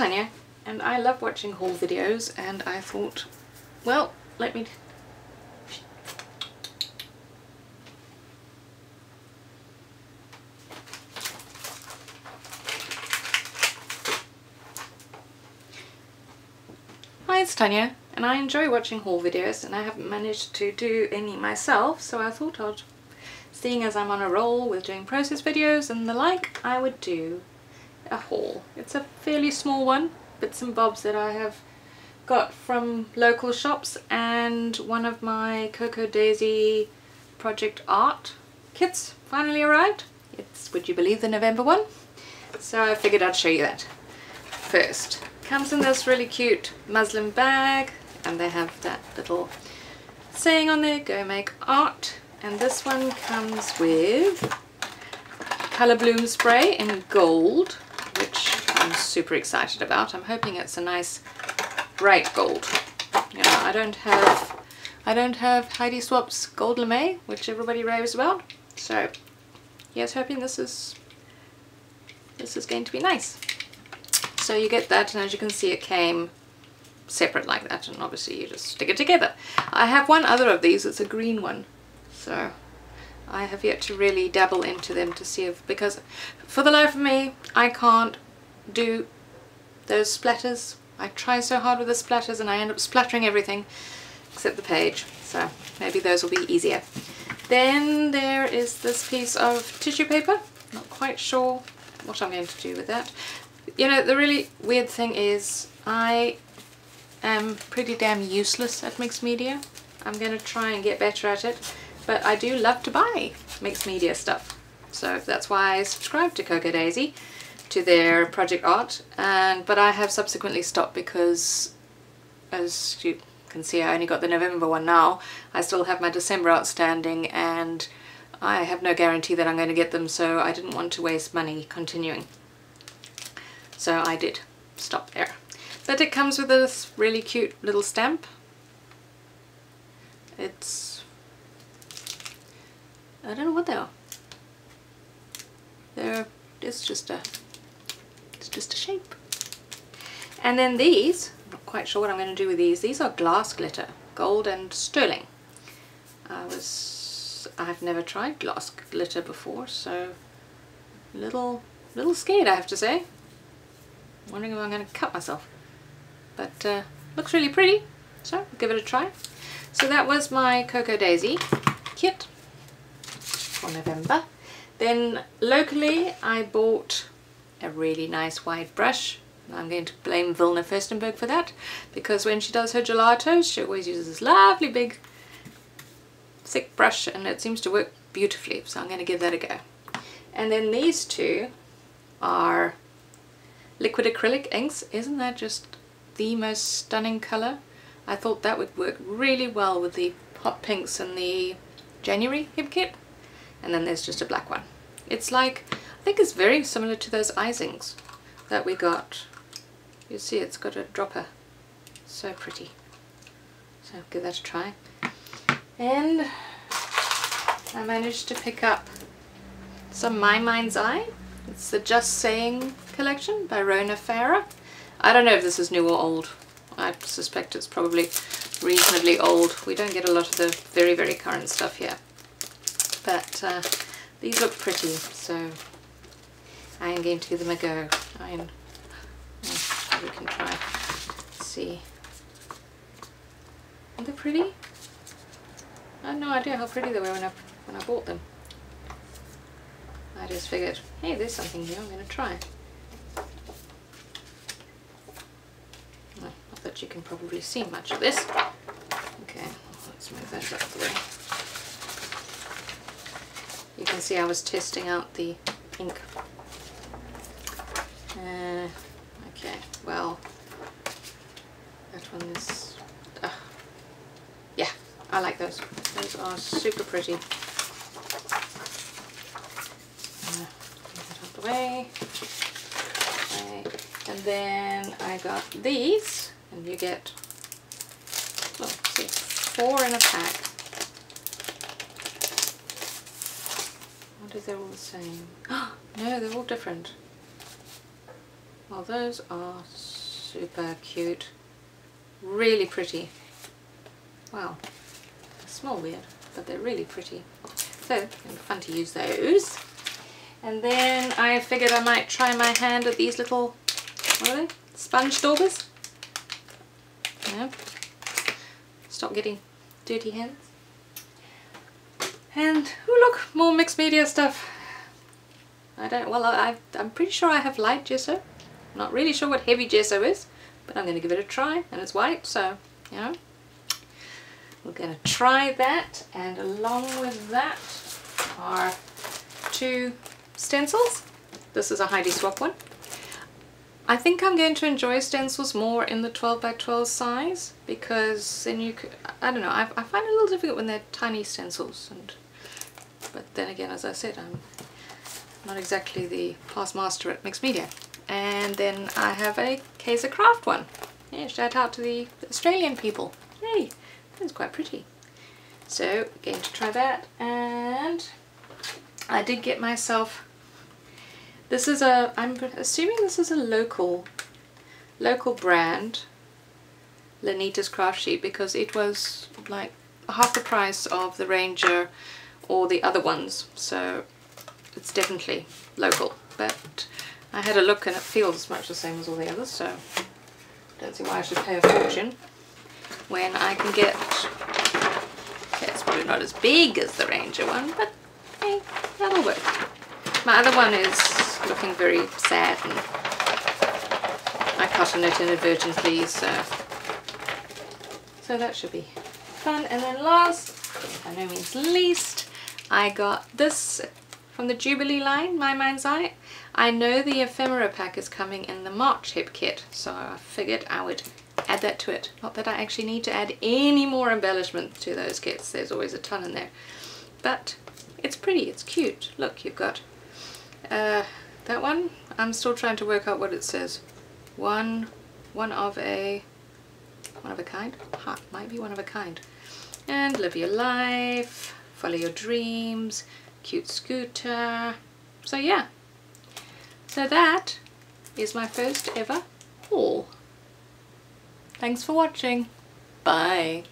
Tanya and I love watching haul videos and I thought, well, let me... Hi, it's Tanya and I enjoy watching haul videos and I haven't managed to do any myself so I thought I'd, seeing as I'm on a roll with doing process videos and the like, I would do a haul. It's a fairly small one, bits and bobs that I have got from local shops and one of my Cocoa Daisy Project Art kits finally arrived. It's, would you believe, the November one? So I figured I'd show you that first. Comes in this really cute muslin bag and they have that little saying on there, go make art. And this one comes with Colour Bloom spray in gold which I'm super excited about. I'm hoping it's a nice bright gold. You know, I don't have I don't have Heidi Swapp's Gold Lame, which everybody raves about. So yes, hoping this is this is going to be nice. So you get that and as you can see it came separate like that and obviously you just stick it together. I have one other of these, it's a green one. So I have yet to really dabble into them to see if, because for the life of me, I can't do those splatters. I try so hard with the splatters and I end up splattering everything except the page. So maybe those will be easier. Then there is this piece of tissue paper. Not quite sure what I'm going to do with that. You know, the really weird thing is I am pretty damn useless at mixed media. I'm going to try and get better at it but I do love to buy mixed media stuff. So that's why I subscribed to Cocoa Daisy, to their project art, and but I have subsequently stopped because, as you can see, I only got the November one now. I still have my December outstanding, and I have no guarantee that I'm going to get them, so I didn't want to waste money continuing. So I did stop there. But it comes with this really cute little stamp. It's I don't know what they are. They're, it's just a, it's just a shape. And then these, I'm not quite sure what I'm going to do with these. These are glass glitter, gold and sterling. I was, I've never tried glass glitter before, so little, little scared I have to say. Wondering if I'm going to cut myself. But uh, looks really pretty, so give it a try. So that was my Cocoa Daisy kit Then locally I bought a really nice wide brush. I'm going to blame Vilna Furstenberg for that because when she does her gelatos she always uses this lovely big thick brush and it seems to work beautifully so I'm going to give that a go. And then these two are liquid acrylic inks. Isn't that just the most stunning colour? I thought that would work really well with the hot pinks and the January hip kit and then there's just a black one. It's like, I think it's very similar to those Isings that we got. You see it's got a dropper. So pretty. So give that a try. And I managed to pick up some My Mind's Eye. It's the Just Saying collection by Rona Farah. I don't know if this is new or old. I suspect it's probably reasonably old. We don't get a lot of the very, very current stuff here but uh, these look pretty so I am going to give them a go. I am, we can try see. Are they pretty? I have no idea how pretty they were when I, when I bought them. I just figured, hey, there's something here, I'm going to try. Well, not that you can probably see much of this. Okay, let's move that out of the way. You can see I was testing out the ink. Uh, okay, well, that one is, uh, yeah, I like those. Those are super pretty. Uh, way. And then I got these, and you get, see, four in a pack. Wonder if they're all the same. no, they're all different. Well, those are super cute. Really pretty. Wow. Smell weird, but they're really pretty. So, fun to use those. And then I figured I might try my hand at these little, what are they? Sponge daubers. Yeah. Stop getting dirty hands. And, oh look, more mixed media stuff. I don't, well, I, I'm pretty sure I have light gesso. Not really sure what heavy gesso is, but I'm going to give it a try. And it's white, so, you know. We're going to try that. And along with that are two stencils. This is a Heidi Swapp one. I think I'm going to enjoy stencils more in the 12 by 12 size because then you could, I don't know, I, I find it a little difficult when they're tiny stencils and but then again as I said I'm not exactly the past master at mixed media. And then I have a Kaiser Craft one. Yeah, shout out to the Australian people. Yay, that's quite pretty. So, going to try that. And I did get myself, this is a, I'm assuming this is a local, local brand, Lanita's Craft Sheet, because it was like half the price of the Ranger or the other ones. So it's definitely local but I had a look and it feels much the same as all the others so don't see why I should pay a fortune when I can get okay it's probably not as big as the Ranger one but hey that'll work my other one is looking very sad and I cut on it inadvertently so so that should be fun and then last by no means least I got this from the Jubilee line, My Mind's Eye. I know the ephemera pack is coming in the March hip kit, so I figured I would add that to it. Not that I actually need to add any more embellishment to those kits, there's always a ton in there. But it's pretty, it's cute. Look, you've got uh, that one. I'm still trying to work out what it says. One, one of a, one of a kind? Ha, might be one of a kind. And live your life, follow your dreams, cute scooter. So yeah, so that is my first ever haul. Thanks for watching. Bye.